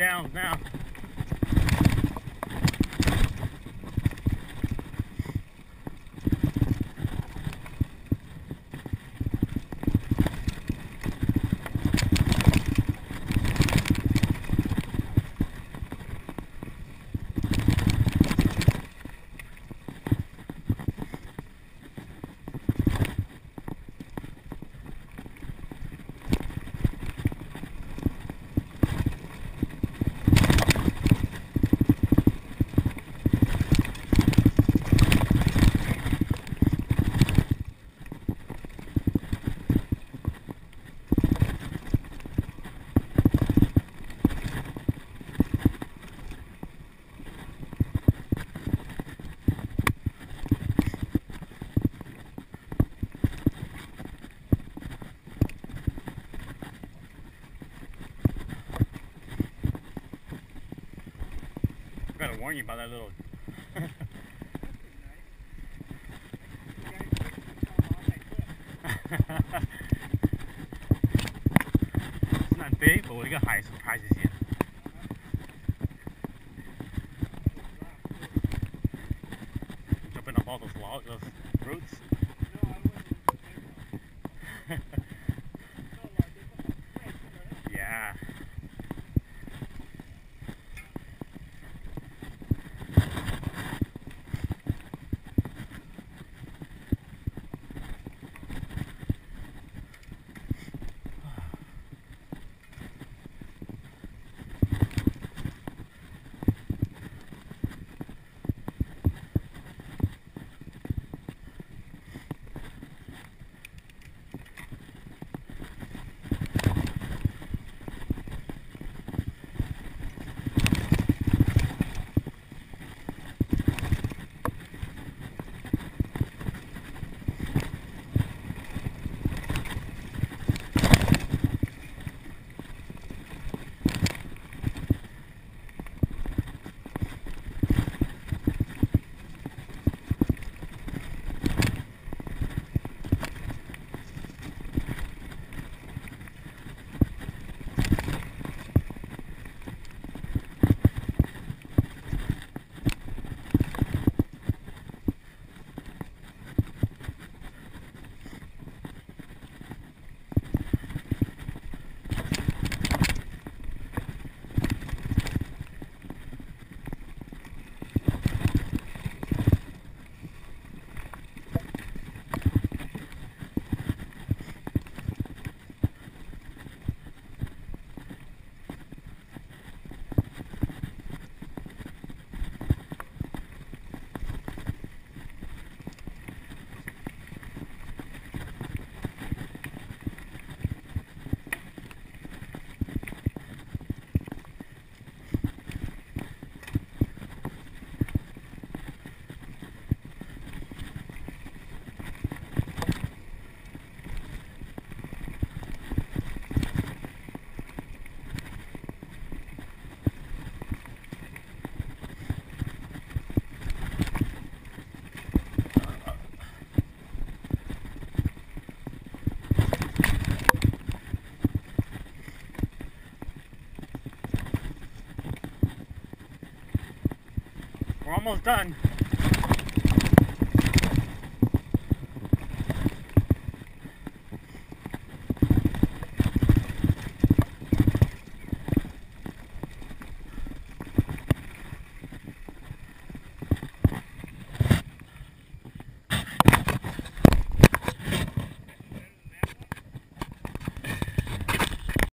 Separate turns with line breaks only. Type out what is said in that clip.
downs now. Warn you about that little. it's not big, but we got high surprises here. We're almost done.